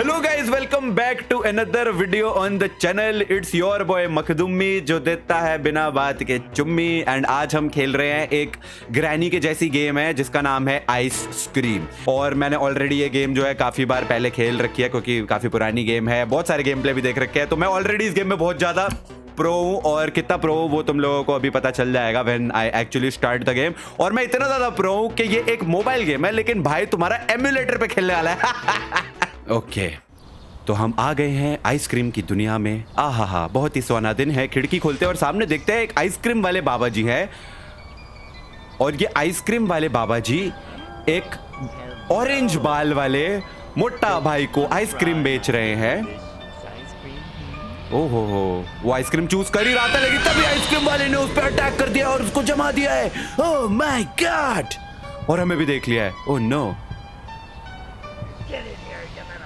Hello guys welcome back to another video on the channel it's your boy Makhdoomi जो देता है बिना बात के चुम्मी। एंड आज हम खेल रहे हैं एक ग्रैनी के जैसी गेम है, जिसका नाम है आइस स्क्रीम और मैंने ऑलरेडी ये गेम जो है काफ़ी बार पहले खेल रखी है, क्योंकि काफ़ी पुरानी गेम है। बहुत सारे गेम प्ले भी देख रखे हैं। तो मैं ऑलरेडी इस गेम में बहुत ज़्यादा प्रो हूँ। और कितना प्रो हूँ, वो तुम लोगों को अभी पता चल जाएगा when I actually start the game और मैं इतना ज़्यादा प्रो हूँ कि ये एक मोबाइल गेम है, लेकिन भाई तुम्हारा एम्यूलेटर पे खेलने वाला है। ओके। तो हम आ गए हैं आइसक्रीम की दुनिया में। आ हा हा बहुत ही सोना दिन है। खिड़की खोलते हैं और सामने देखते हैं एक आइसक्रीम वाले बाबा जी है। और ये आइसक्रीम वाले बाबा जी एक ऑरेंज बाल वाले मोटा भाई को आइसक्रीम बेच रहे हैं। ओहो हो, वो आइसक्रीम चूज़ कर ही रहा था लेकिन तभी आइसक्रीम वाले ने उस पर अटैक कर दिया और उसको जमा दिया है। ओह माय गॉड और हमें भी देख लिया है। ओह नो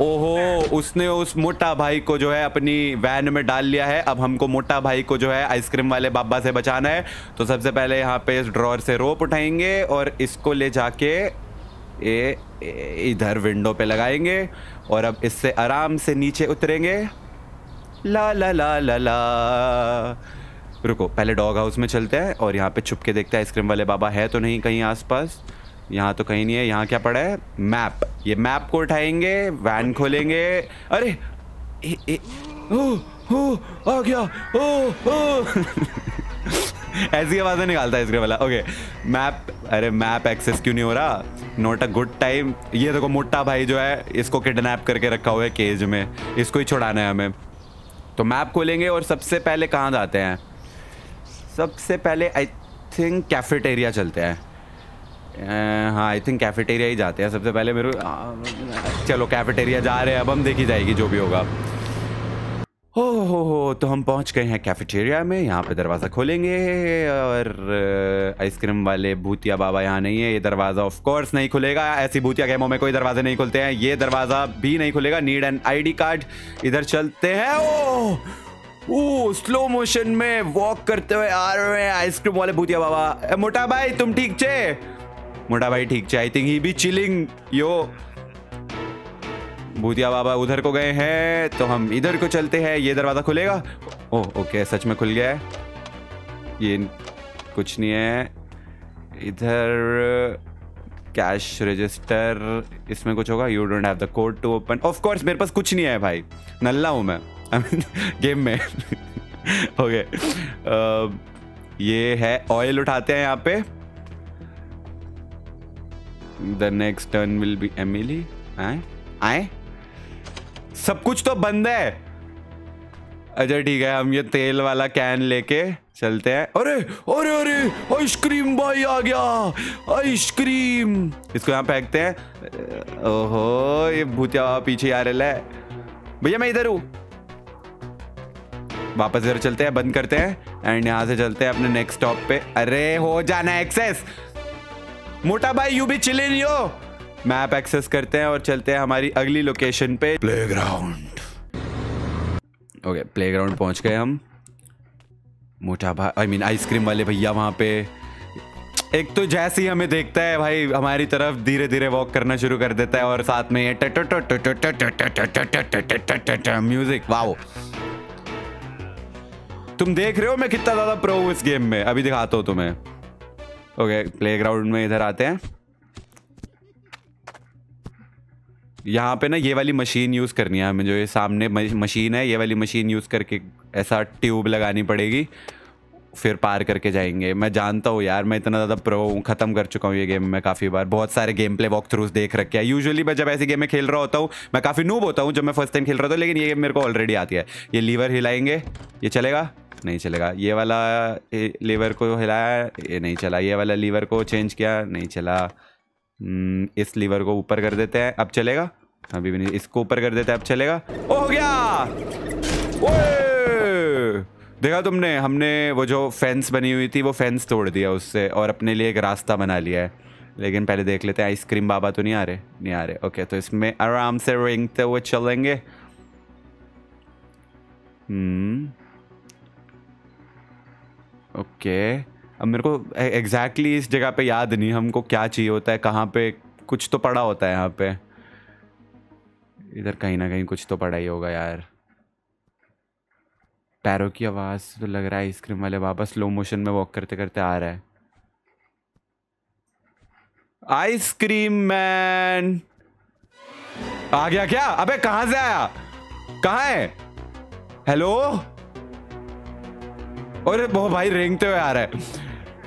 ओहो उसने उस मोटा भाई को जो है अपनी वैन में डाल लिया है। अब हमको मोटा भाई को जो है आइसक्रीम वाले बाबा से बचाना है। तो सबसे पहले यहाँ पे इस ड्रॉर से रोप उठाएँगे और इसको ले जाके ए, इधर विंडो पे लगाएँगे और अब इससे आराम से नीचे उतरेंगे। ला ला ला ला ला। रुको पहले डॉग हाउस में चलते हैं और यहाँ पे छुप के देखते हैं आइसक्रीम वाले बाबा है तो नहीं कहीं आसपास। यहाँ तो कहीं नहीं है यहाँ क्या पड़ा है? मैप ये मैप को उठाएँगे वैन खोलेंगे। अरे! ए, ए, ओ, ओ, आ गया। ओ, ओ। ऐसी आवाज़ें निकालता है इसके वाला। ओके मैप अरे मैप एक्सेस क्यों नहीं हो रहा? नॉट अ गुड टाइम ये देखो मोटा भाई जो है इसको किडनैप करके रखा हुआ है केज में। इसको ही छुड़ाना है हमें। तो मैप खोलेंगे और सबसे पहले कहाँ जाते हैं? सबसे पहले आई थिंक कैफेटेरिया चलते हैं। हाँ आई थिंक कैफेटेरिया ही जाते हैं। सबसे पहले मेरे चलो कैफेटेरिया जा रहे हैं। अब हम देखी जाएगी जो भी होगा। हो हो हो तो हम पहुँच गए हैं कैफेटेरिया में। यहाँ पे दरवाज़ा खोलेंगे और आइसक्रीम वाले भूतिया बाबा यहाँ नहीं है। ये दरवाज़ा ऑफ़ कोर्स नहीं खुलेगा। ऐसी भूतिया गेमों में कोई दरवाजे नहीं खुलते हैं। ये दरवाज़ा भी नहीं खुलेगा। नीड एन आईडी कार्ड इधर चलते हैं। ओ ओ स्लो मोशन में वॉक करते हुए आ रहे हैं आइसक्रीम वाले भूतिया बाबा। मोटा भाई, तुम ठीक छे? मोटा भाई ठीक छे आई थिंक ही भी चिलिंग यो भूतिया बाबा उधर को गए हैं तो हम इधर को चलते हैं ये दरवाज़ा खुलेगा? ओह ओके सच में खुल गया है। ये कुछ नहीं है। इधर कैश रजिस्टर इसमें कुछ होगा? You don't have the code to open of course मेरे पास कुछ नहीं है भाई। नल्ला हूँ मैं। गेम में। ओके uh, ये है ऑयल उठाते हैं यहाँ पे। The next turn will be Emily आए आए सब कुछ तो बंद है। अच्छा ठीक है हम ये तेल वाला कैन लेके चलते हैं। अरे अरे अरे आइसक्रीम भाई आ गया। आइसक्रीम इसको यहाँ फेंकते हैं। ओहो ये भूतिया पीछे आ रहा है। भैया मैं इधर हूँ। वापस इधर चलते हैं बंद करते हैं। एंड यहाँ से चलते हैं अपने नेक्स्ट स्टॉप पे। अरे हो जाना एक्सेस मोटा भाई यू भी चिले नहीं हो मैप एक्सेस करते हैं और चलते हैं हमारी अगली लोकेशन पे प्लेग्राउंड ओके प्लेग्राउंड पहुँच गए हम मोटा भाई आई मीन आइसक्रीम वाले भैया वहाँ पे एक तो जैसे ही हमें देखता है भाई हमारी तरफ़ धीरे धीरे वॉक करना शुरू कर देता है और साथ में ये म्यूज़िक वाओ तुम देख रहे हो मैं कितना ज़्यादा प्रो हूँ इस गेम में अभी दिखाता हूँ तुम्हें ओके प्लेग्राउंड में इधर आते हैं। यहाँ पे ना ये वाली मशीन यूज़ करनी है हमें, जो ये सामने मशीन है, ये वाली मशीन यूज़ करके ऐसा ट्यूब लगानी पड़ेगी, फिर पार करके जाएँगे। मैं जानता हूँ यार, मैं इतना ज़्यादा प्रो हूँ, ख़त्म कर चुका हूँ ये गेम में काफ़ी बार। बहुत सारे गेम प्ले वॉक थ्रूज देख रखे हैं। यूजुअली मैं जब ऐसी गेम में खेल रहा होता हूँ, मैं काफ़ी नूब होता हूँ जब मैं फ़र्स्ट टाइम खेल रहा था लेकिन ये गेम मेरे को ऑलरेडी आती है। ये लीवर हिलाएँगे, ये चलेगा? नहीं चलेगा। ये वाला लीवर को हिलाया, ये नहीं चला। ये वाला लीवर को चेंज किया, नहीं चला। इस लीवर को ऊपर कर देते हैं, अब चलेगा? अभी भी नहीं, इसको ऊपर कर देते हैं, अब चलेगा? ओ हो गया! देखा तुमने, हमने वो जो फेंस बनी हुई थी, वो फेंस तोड़ दिया उससे और अपने लिए एक रास्ता बना लिया है। लेकिन पहले देख लेते हैं आइसक्रीम बाबा तो नहीं आ रहे? नहीं आ रहे। ओके तो इसमें आराम से रेंगते हुए चलेंगे। हम्म। ओके। अब मेरे को एग्जैक्टली exactly इस जगह पे याद नहीं, हमको क्या चाहिए होता है, कहाँ पे कुछ तो पड़ा होता है यहाँ पे। इधर कहीं ना कहीं कुछ तो पड़ा ही होगा यार। पैरों की आवाज़ तो लग रहा है, आइसक्रीम वाले वापस स्लो मोशन में वॉक करते करते आ रहा है। Ice cream man! आ गया क्या? अबे कहाँ से आया? कहा है? हेलो? अरे भाई रेंगते हुए आ रहा है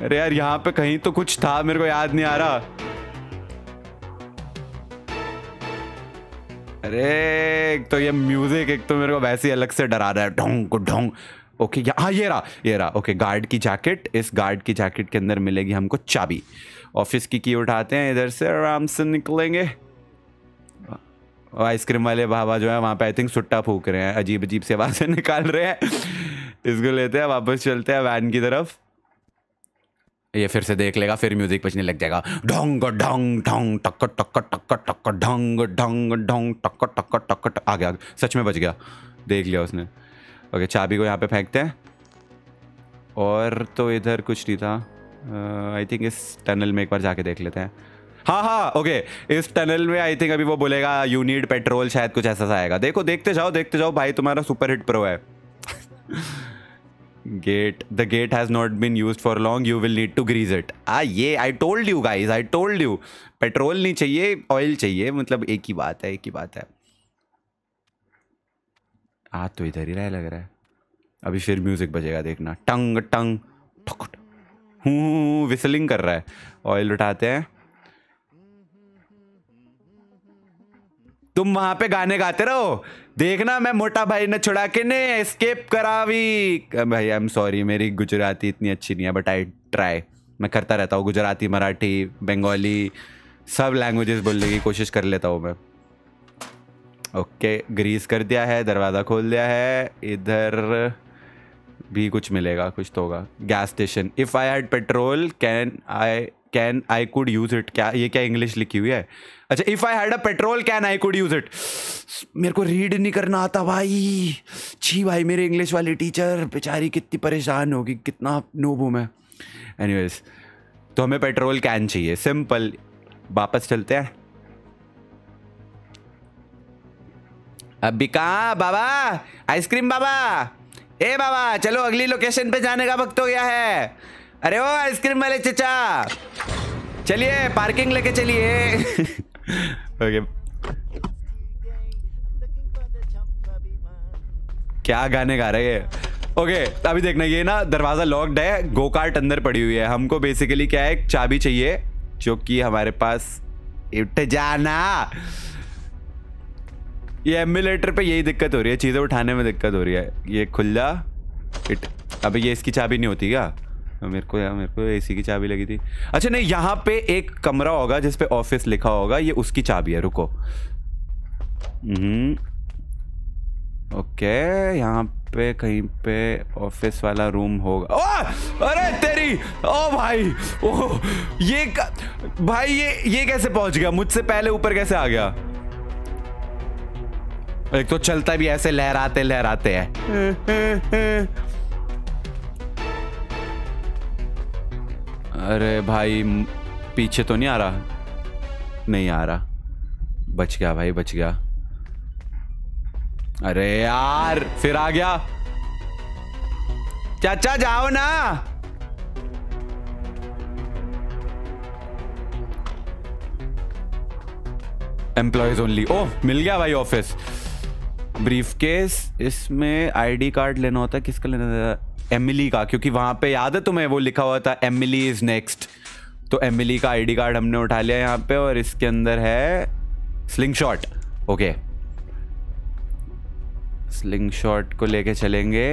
अरे यार, यहाँ पे कहीं तो कुछ था, मेरे को याद नहीं आ रहा। अरे, एक तो ये म्यूज़िक, एक तो मेरे को वैसे ही अलग से डरा रहा है। ढोंग ढोंग। ओके हाँ ये रहा ये रहा। ओके, गार्ड की जैकेट। इस गार्ड की जैकेट के अंदर मिलेगी हमको चाबी। ऑफ़िस की की उठाते हैं, इधर से आराम से निकलेंगे। आइसक्रीम वाले बाबा जो है, वहाँ पे आई थिंक सुट्टा फूक रहे हैं अजीब अजीब से आवाज़ें निकाल रहे हैं। इसको लेते हैं, वापस चलते हैं वैन की तरफ़। ये फिर से देख लेगा, फिर म्यूज़िक बजने लग जाएगा। ढोंग ढोंग ढोंग टक टक टक टक ढोंग ढोंग ढोंग टक टक टक आ गया। सच में बच गया। देख लिया उसने। ओके, चाबी को यहाँ पे फेंकते हैं। और तो इधर कुछ नहीं था। आई थिंक इस टनल में एक बार जाके देख लेते हैं। हाँ हाँ ओके, इस टनल में आई थिंक अभी वो बोलेगा यू नीड पेट्रोल शायद कुछ ऐसा सा आएगा। देखो, देखते जाओ देखते जाओ, भाई तुम्हारा सुपर हिट प्रो है। Get the gate has not been use for long you will need to grease it ah ये I told you guys I told you petrol नहीं चाहिए ऑयल चाहिए. मतलब एक ही बात है, एक ही बात है. आ तो इधर ही रहा लग रहा है. अभी फिर म्यूज़िक बजेगा देखना. टंग टंग विसलिंग कर रहा है. ऑयल उठाते हैं. तुम वहाँ पे गाने गाते रहो. देखना मैं मोटा भाई ने छुड़ा के, ने एस्केप करा भी भाई आई एम सॉरी मेरी गुजराती इतनी अच्छी नहीं है बट आई ट्राई मैं करता रहता हूँ, गुजराती, मराठी, बंगाली, सब लैंग्वेजेस बोलने की कोशिश कर लेता हूँ मैं। ओके ग्रीस कर दिया है, दरवाज़ा खोल दिया है, इधर भी कुछ मिलेगा, कुछ तो होगा। Gas station if I had petrol can I can I could use it क्या, ये क्या इंग्लिश लिखी हुई है? अच्छा if I had a petrol can I could use it मेरे को रीड नहीं करना आता भाई। छी भाई, मेरे इंग्लिश वाली टीचर बेचारी कितनी परेशान होगी, कितना नोब हूँ मैं। एनीवेज तो हमें पेट्रोल कैन चाहिए। सिंपल वापस चलते हैं। अभी कहा बाबा आइसक्रीम बाबा। ए बाबा, चलो अगली लोकेशन पे जाने का वक्त हो गया है। अरे ओ आइसक्रीम वाले चचा। चलिए पार्किंग लेके चलिए। ओके क्या गाने गा रहे हैं? ओके okay, अभी देखना ये ना दरवाज़ा लॉक्ड है गो कार्ट अंदर पड़ी हुई है। हमको बेसिकली क्या है एक चाबी चाहिए जो कि हमारे पास इट जाना। ये एमुलेटर पे यही दिक्कत हो रही है चीज़ें उठाने में दिक्कत हो रही है। ये खुला इट अभी ये इसकी चाबी नहीं होती क्या? मेरे को यार, मेरे को एसी की चाबी लगी थी। अच्छा नहीं, यहाँ पे एक कमरा होगा जिस पे ऑफ़िस लिखा होगा, ये उसकी चाबी है, रुको। हम्म ओके, यहाँ पे कहीं पे ऑफ़िस वाला रूम होगा। ओ, अरे तेरी, ओ भाई, ओ, ये क... भाई, ये ये कैसे पहुँच गया? मुझसे पहले ऊपर कैसे आ गया? एक तो चलता भी ऐसे लहराते लहराते हैं अरे भाई, पीछे तो नहीं आ रहा? नहीं आ रहा। बच गया भाई, बच गया। अरे यार, फिर आ गया। चाचा, जाओ ना। एम्प्लॉयज़ ओनली ओह, मिल गया भाई ऑफ़िस ब्रीफ केस इसमें आईडी कार्ड लेना होता है, किसका लेना एमिली का क्योंकि वहाँ पे याद है तुम्हें वो लिखा हुआ था एमिली इज़ नेक्स्ट तो एमिली का आईडी कार्ड हमने उठा लिया यहाँ पे और इसके अंदर है slingshot okay slingshot को लेके चलेंगे।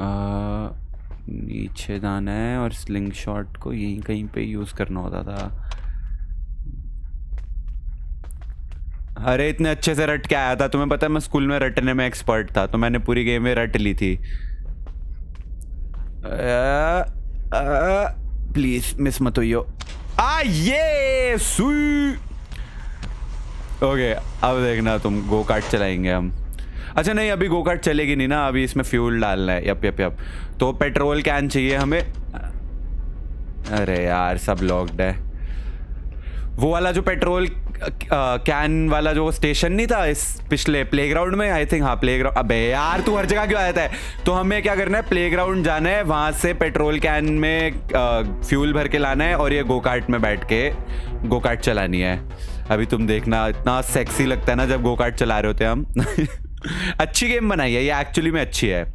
आ, नीचे जाना है और स्लिंग शॉट को यहीं कहीं पे यूज़ करना होता था। अरे, इतने अच्छे से रट के आया था। तुम्हें पता है, मैं स्कूल में रटने में एक्सपर्ट था तो मैंने पूरी गेम में रट ली थी। प्लीज़ मिस मत हो आ, ये सुई ओके अब देखना, तुम गो कार्ट चलाएँगे हम। अच्छा नहीं, अभी गो कार्ट चलेगी नहीं ना, अभी इसमें फ्यूल डालना है। यप यप यप तो पेट्रोल कैन चाहिए हमें। अरे यार, सब लॉक्ड है। वो वाला जो पेट्रोल कैन वाला जो स्टेशन नहीं था इस पिछले प्लेग्राउंड में आई थिंक हाँ प्लेग्राउंड अबे यार, तू हर जगह क्यों आया था? तो हमें क्या करना है? प्लेग्राउंड जाना है, वहाँ से पेट्रोल कैन में फ्यूल भर के लाना है और ये गोकार्ट में बैठ के गोकार्ट चलानी है। अभी तुम देखना, इतना सेक्सी लगता है ना जब गोकार्ट चला रहे होते हैं हम। अच्छी गेम बनाई है, ये एक्चुअली में अच्छी है।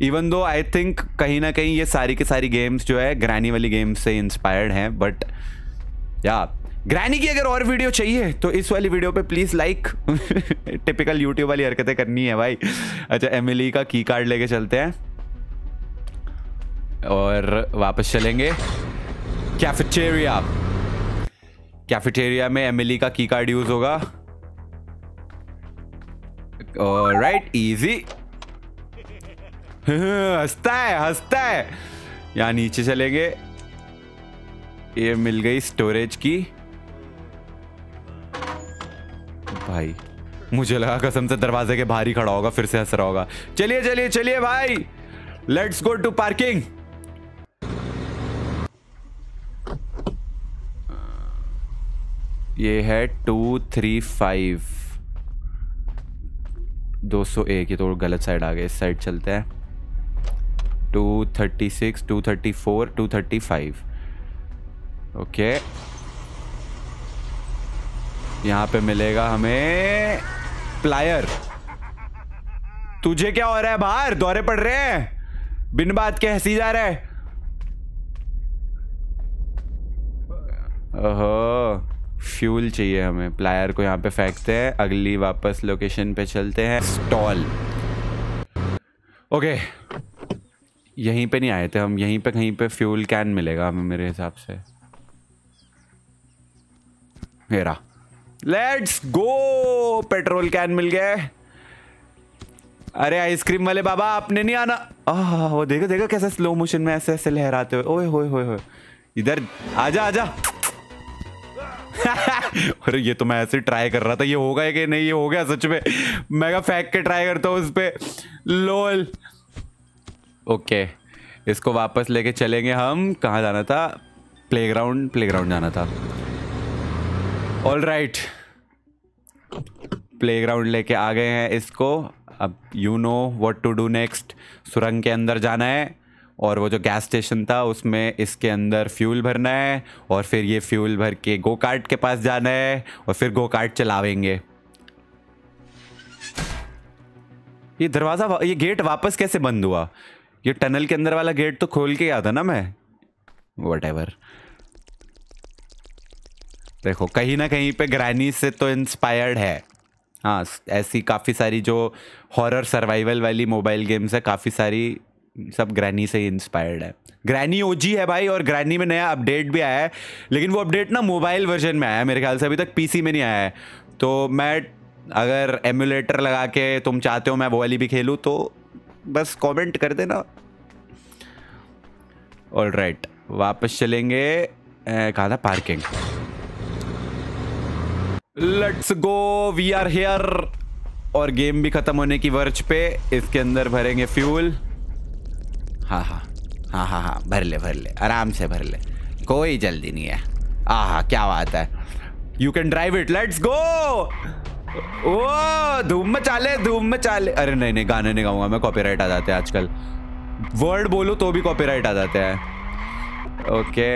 इवन दो आई थिंक कहीं ना कहीं ये सारी की सारी गेम्स जो है ग्रैनी वाली गेम्स से इंस्पायर्ड हैं बट या ग्रैनी की अगर और वीडियो चाहिए तो इस वाली वीडियो पे प्लीज़ लाइक टिपिकल यूट्यूब वाली हरकतें करनी है भाई. अच्छा एमिली का की कार्ड लेके चलते हैं. और वापस चलेंगे. कैफेटेरिया कैफेटेरिया में एमिली का की कार्ड यूज़ होगा. और राइट इजी हंसता है हंसता है. यहाँ नीचे चलेंगे. ये मिल गई स्टोरेज की. भाई। मुझे लगा कसम से दरवाजे के बाहर ही खड़ा होगा, फिर से हंस रहा होगा। चलिए चलिए चलिए भाई। लेट्स गो टू पार्किंग ये है टू थ्री फाइव दो सौ एक, ये तो गलत साइड आ गए। इस साइड चलते हैं। Two thirty six two thirty four two thirty five okay यहाँ पे मिलेगा हमें प्लायर। तुझे क्या हो रहा है बाहर? दौरे पड़ रहे हैं। बिन बात के हँसी जा रहा है। ओहो फ्यूल चाहिए हमें। प्लायर को यहाँ पे फेंकते हैं। अगली वापस लोकेशन पे चलते हैं। स्टॉल ओके यहीं पे नहीं आए थे हम। यहीं पे कहीं पे फ्यूल कैन मिलेगा हमें मेरे हिसाब से। मेरा लेट्स गो पेट्रोल कैन मिल गया अरे, आइसक्रीम वाले बाबा, आपने नहीं आना। आह, वो देखो देखो कैसे स्लो मोशन में ऐसे ऐसे लहराते हुए। ओए, होए होए होए। इधर, आजा आजा। अरे, ये तो मैं ऐसे ट्राई कर रहा था। ये होगा कि नहीं, ये हो गया सच में। मैं का फेंक के ट्राई करता हूँ उस पर लोल ओके इसको वापस लेके चलेंगे हम। कहाँ जाना था? प्लेग्राउंड प्लेग्राउंड जाना था। ऑल राइट प्लेग्राउंड लेके आ गए हैं इसको। अब you know what to do next सुरंग के अंदर जाना है और वो जो गैस स्टेशन था, उसमें इसके अंदर फ्यूल भरना है और फिर ये फ्यूल भर के गो कार्ट के पास जाना है और फिर गो कार्ट चलावेंगे। ये दरवाज़ा ये गेट वापस कैसे बंद हुआ? ये टनल के अंदर वाला गेट तो खोल के आता ना मैं? वट देखो, कहीं ना कहीं पे ग्रैनी से तो इंस्पायर्ड है। हाँ ऐसी काफ़ी सारी जो हॉरर सर्वाइवल वाली मोबाइल गेम्स है, काफ़ी सारी सब ग्रैनी से ही इंस्पायर्ड है। ग्रैनी ओजी है भाई और ग्रैनी में नया अपडेट भी आया है, लेकिन वो अपडेट ना मोबाइल वर्जन में आया है मेरे ख्याल से, अभी तक पीसी में नहीं आया है। तो मैं अगर एमुलेटर लगा के तुम चाहते हो मैं वो वाली भी खेलूँ तो बस कमेंट कर देना। ऑल राइट वापस चलेंगे कहा था? Parking let's go we are here और गेम भी खत्म होने की वर्च पे इसके अंदर भरेंगे फ्यूल हाँ हाँ हाँ हाँ हाँ भर ले भर ले, आराम से भर ले। कोई जल्दी नहीं है। आह क्या बात है। You can drive it let's go ओ, धूम में चाले धूम में चाले अरे नहीं नहीं, गाने नहीं गाऊँगा मैं कॉपीराइट आ जाते हैं आजकल। वर्ड बोलो तो भी कॉपीराइट आ जाते हैं। ओके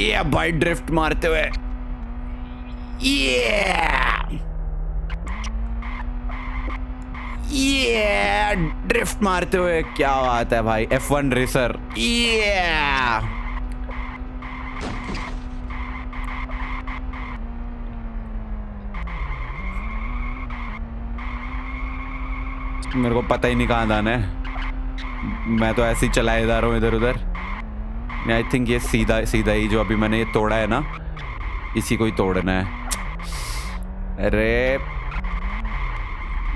ये भाई ड्रिफ्ट मारते हुए। ड्रिफ्ट मारते हुए क्या बात है भाई? एफ़ वन रेसर मेरे को पता ही नहीं कहाँ जाना है। मैं तो ऐसे ही चलाए जा रहा हूँ इधर उधर। आई थिंक ये सीधा सीधा ही जो अभी मैंने ये तोड़ा है ना, इसी को ही तोड़ना है। अरे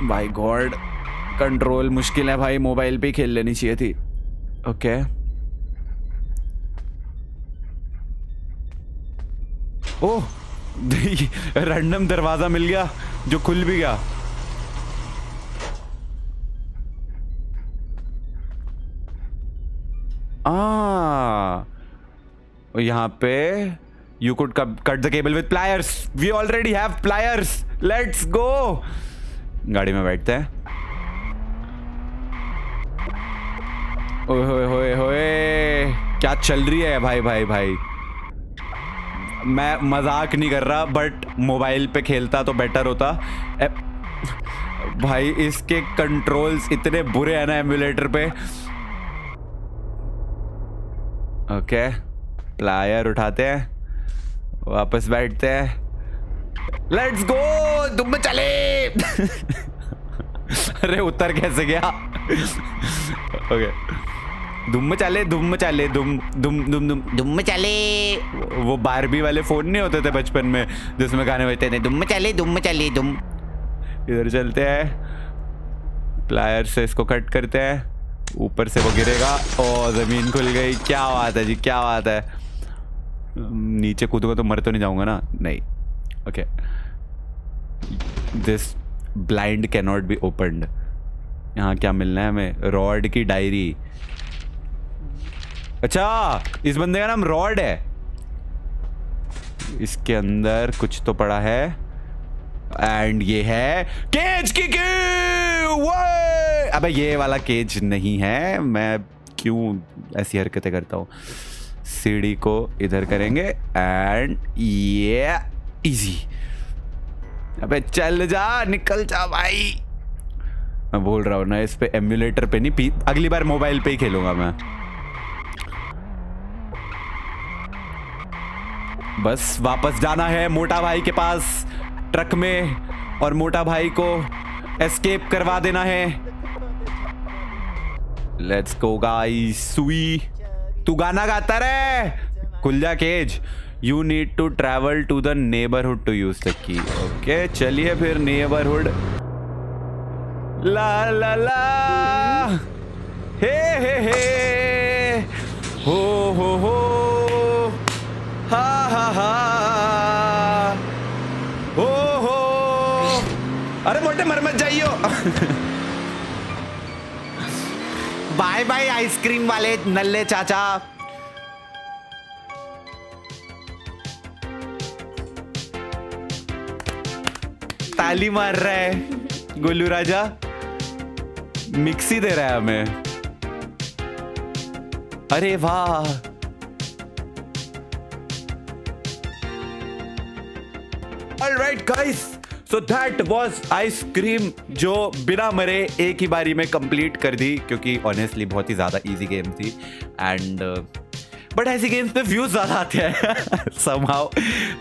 भाई गॉड कंट्रोल मुश्किल है भाई मोबाइल पे खेल लेनी चाहिए थी। ओके ओह रैंडम दरवाज़ा मिल गया, जो खुल भी गया। आ यहाँ पे You could cut the cable with pliers. We already have pliers. Let's go. गाड़ी में बैठते हैं ओए होए होए होए क्या चल रही है भाई भाई भाई मैं मज़ाक नहीं कर रहा बट मोबाइल पे खेलता तो बेटर होता ए, भाई इसके कंट्रोल्स इतने बुरे हैं ना एमुलेटर पे ओके प्लायर उठाते हैं वापस बैठते हैं। लेट्स गो दुम चले! अरे, उतर कैसे गया? ओके दुम चले दुम चले दुम दुम दुम दुम दुम चले। वो बारबी वाले फ़ोन नहीं होते थे बचपन में, जिसमें गाने बजते थे दुम चले दुम चले दुम इधर चलते हैं। प्लायर से इसको कट करते हैं। ऊपर से वो गिरेगा ओ ज़मीन खुल गई। क्या बात है जी, क्या बात है। नीचे कूदूँगा तो मर तो नहीं जाऊँगा ना? नहीं. Okay this blind can not be opened यहाँ क्या मिलना है हमें? रॉड की डायरी अच्छा इस बंदे का नाम रॉड है. इसके अंदर कुछ तो पड़ा है. एंड ये है केज की अबे ये वाला केज नहीं है. मैं क्यों ऐसी हरकतें करता हूँ? सीढ़ी को इधर करेंगे एंड ये इजी अबे चल जा, निकल जा भाई। मैं बोल रहा हूँ ना, इस पे एम्यूलेटर पे नहीं, पी, अगली बार मोबाइल पे ही खेलूँगा मैं। बस वापस जाना है मोटा भाई के पास, ट्रक में, और मोटा भाई को एस्केप करवा देना है। लेट्स गो गाइस सुई। तू गाना गाता रे खुल cage you need to travel to the neighbourhood to use the key okay चलिए फिर नेबरहुड ला ला ला। हे हे हे। हो हो हो। हा हा हा। हो हो। अरे मोटे मर मत जाइयो। बाय बाय आइसक्रीम वाले नल्ले चाचा। ताली मार रहा है गोलू राजा। मिक्सी दे रहा है हमें। अरे वाह। All right, guys. So that was ice cream जो बिना मरे एक ही बारी में कंप्लीट कर दी क्योंकि ऑनेस्टली बहुत ही ज़्यादा ईजी गेम थी। एंड बट uh, ऐसी गेम्स पे व्यूज़ ज़्यादा आते हैं समहाउ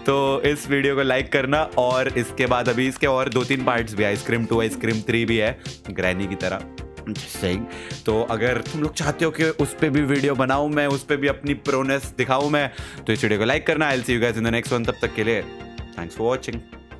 तो इस वीडियो को लाइक करना और इसके बाद अभी इसके और दो तीन पार्ट्स भी आइसक्रीम टू आइसक्रीम थ्री भी है ग्रैनी की तरह। सही तो अगर तुम लोग चाहते हो कि उस पर भी वीडियो बनाऊँ मैं उस पर भी अपनी प्रोनेस दिखाऊँ मैं तो इस वीडियो को लाइक करना। I see you guys in the next one तब तक के लिए थैंक्स फॉर वॉचिंग